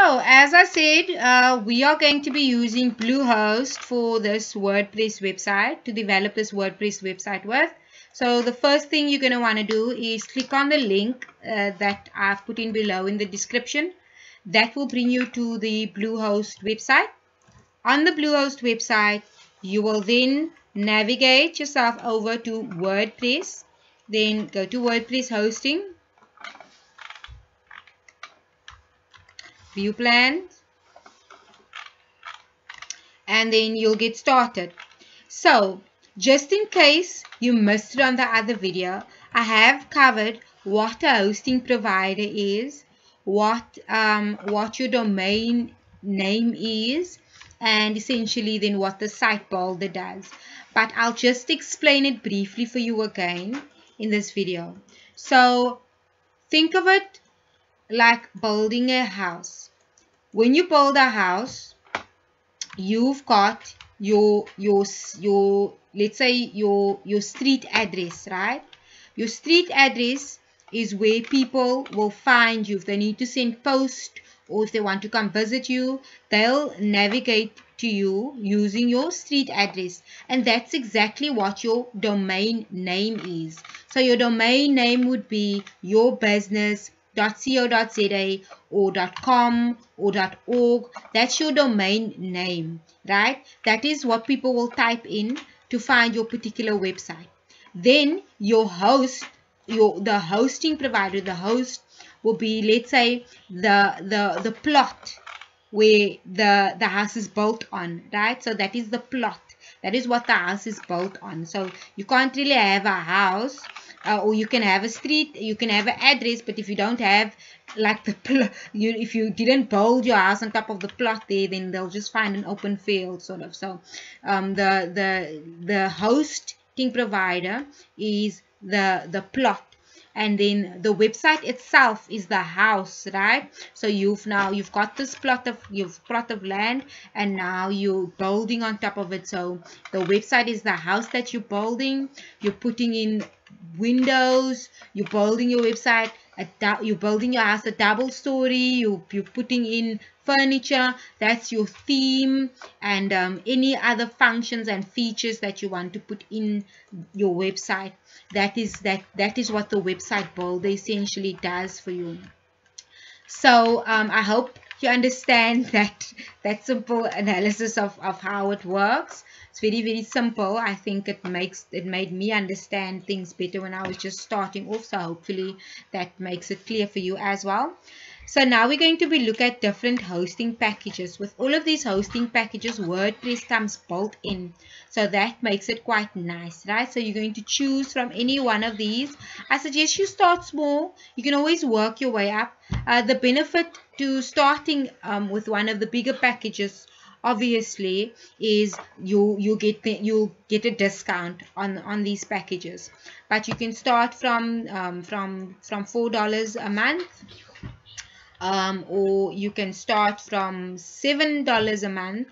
So as I said, uh, we are going to be using Bluehost for this WordPress website to develop this WordPress website with. So the first thing you're going to want to do is click on the link uh, that I've put in below in the description. That will bring you to the Bluehost website. On the Bluehost website, you will then navigate yourself over to WordPress. Then go to WordPress hosting view plans and then you'll get started. So just in case you missed it on the other video I have covered what a hosting provider is what um, what your domain name is and essentially then what the site builder does. But I'll just explain it briefly for you again in this video. So think of it like building a house. When you build a house, you've got your your your let's say your your street address, right? Your street address is where people will find you if they need to send post or if they want to come visit you, they'll navigate to you using your street address and that's exactly what your domain name is. So your domain name would be your business .co.za or .com or .org. That's your domain name, right? That is what people will type in to find your particular website. Then your host, your the hosting provider, the host will be, let's say, the the the plot where the the house is built on, right? So that is the plot. That is what the house is built on. So you can't really have a house uh, or you can have a street you can have an address but if you don't have like the you if you didn't build your house on top of the plot there then they'll just find an open field sort of. So um, the the the hosting provider is the the plot and then the website itself is the house right? So you've now you've got this plot of you've plot of land and now you're building on top of it. So the website is the house that you're building. You're putting in windows. You're building your website you're building your house a double story you, you're putting in furniture that's your theme and um, any other functions and features that you want to put in your website that is that that is what the website builder essentially does for you. So um, I hope you understand that that simple analysis of, of how it works. It's very very simple. I think it makes it made me understand things better when I was just starting off. So hopefully that makes it clear for you as well so now we're going to be look at different hosting packages. With all of these hosting packages, WordPress comes built in. So that makes it quite nice, right? So you're going to choose from any one of these. I suggest you start small. You can always work your way up. Uh, the benefit to starting um, with one of the bigger packages obviously is you you get the, you get a discount on on these packages but you can start from um, from from four dollars a month um, or you can start from seven dollars a month.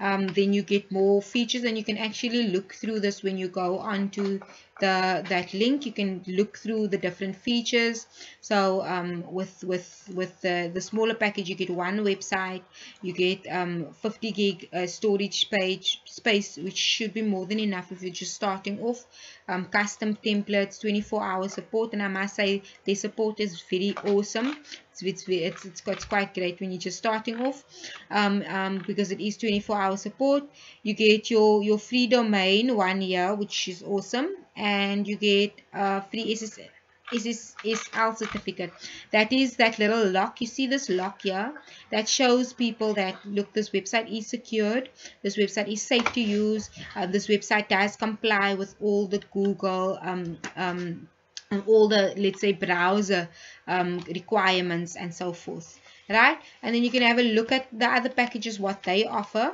Um, then you get more features and you can actually look through this when you go onto the that link. You can look through the different features. So um, with with with the, the smaller package you get one website. You get um, 50 gig uh, storage page space which should be more than enough if you're just starting off um, custom templates 24 hour support and I must say their support is very awesome. It's, it's, it's, it's, it's quite great when you're just starting off um, um, because it is 24 hour support. You get your your free domain one year which is awesome and you get a free SSL SSL certificate. That is that little lock. You see this lock here that shows people that look, this website is secured. This website is safe to use. Uh, this website does comply with all the Google um, um, all the let's say browser um, requirements and so forth right and then you can have a look at the other packages what they offer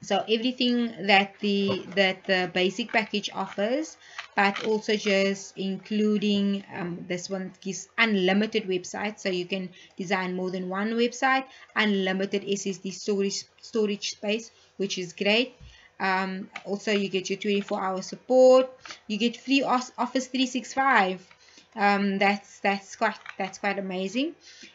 so everything that the that the basic package offers but also just including um, this one gives unlimited websites. So you can design more than one website unlimited ssd storage storage space which is great. Um, also you get your 24 hour support. You get free office 365 um, that's that's quite that's quite amazing.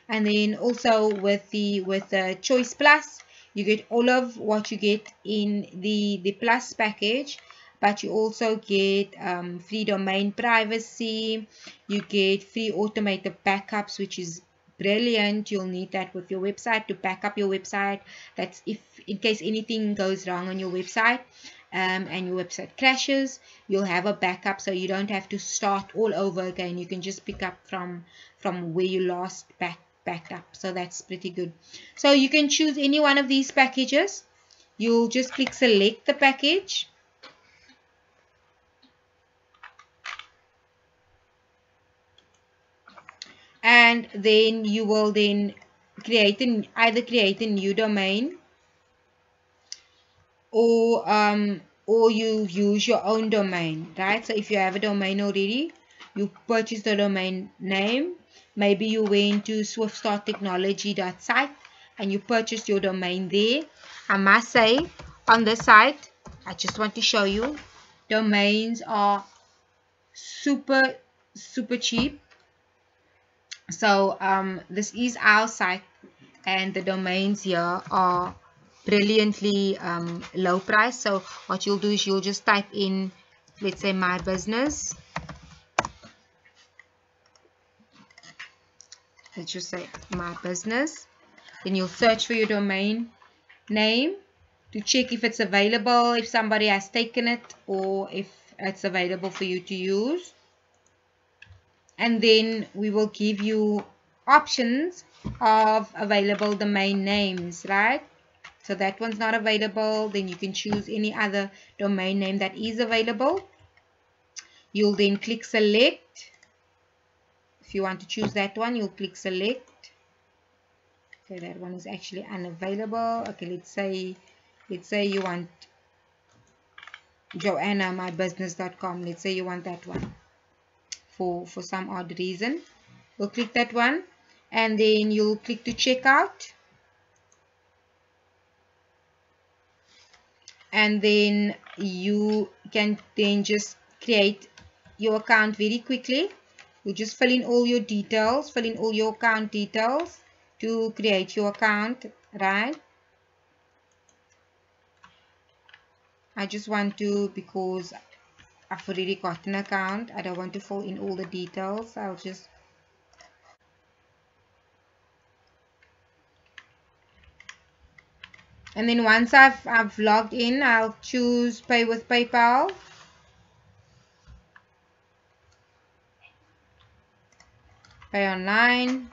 And then also with the with the choice plus you get all of what you get in the the plus package but you also get um, free domain privacy. You get free automated backups which is brilliant. You'll need that with your website to back up your website. That's if in case anything goes wrong on your website um, and your website crashes you'll have a backup so you don't have to start all over again. You can just pick up from from where you lost back backed up. So that's pretty good. So you can choose any one of these packages. You'll just click select the package. And then you will then create an either create a new domain or um or you use your own domain right? So if you have a domain already you purchase the domain name maybe you went to swiftstartechnology.site and you purchased your domain there. I must say on the site i just want to show you domains are super super cheap. So um, this is our site and the domains here are brilliantly um, low price. So what you'll do is you'll just type in let's say my business let's just say my business. Then you'll search for your domain name to check if it's available if somebody has taken it or if it's available for you to use. And then we will give you options of available domain names right? So that one's not available then you can choose any other domain name that is available. You'll then click select if you want to choose that one you'll click select okay that one is actually unavailable okay let's say let's say you want joanna mybusiness.com let's say you want that one for, for some odd reason. We'll click that one and then you'll click to checkout. And then you can then just create your account very quickly. You just fill in all your details, fill in all your account details to create your account, right? I just want to because I've already got an account. I don't want to fill in all the details. I'll just and then once I've, I've logged in I'll choose pay with PayPal pay online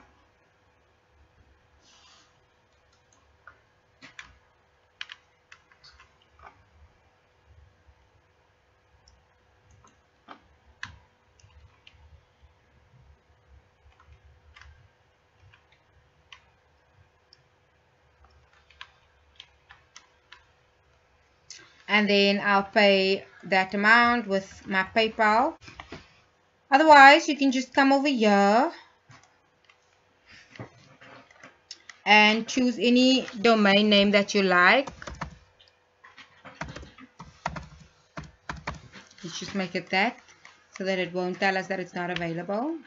and then I'll pay that amount with my PayPal. Otherwise, you can just come over here and choose any domain name that you like. Let's just make it that so that it won't tell us that it's not available.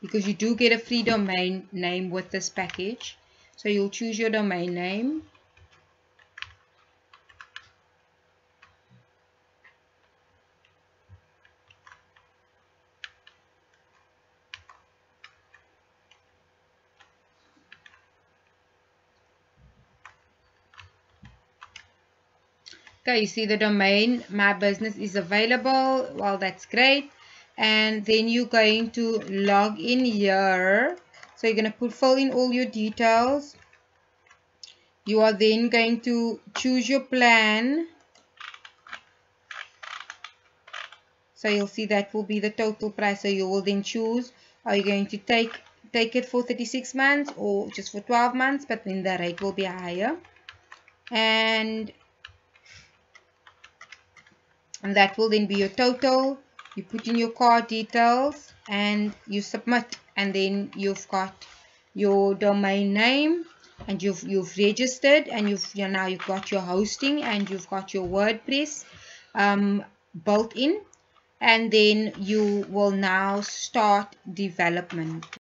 Because you do get a free domain name with this package. So you'll choose your domain name okay you see the domain my business is available. Well that's great. And then you're going to log in here. So you're going to put fill in all your details. You are then going to choose your plan. So you'll see that will be the total price. So you will then choose are you going to take take it for 36 months or just for 12 months? But then the rate will be higher. And and that will then be your total. You put in your card details and you submit. And then you've got your domain name and you've you've registered and you've you now you've got your hosting and you've got your WordPress um, built in. And then you will now start development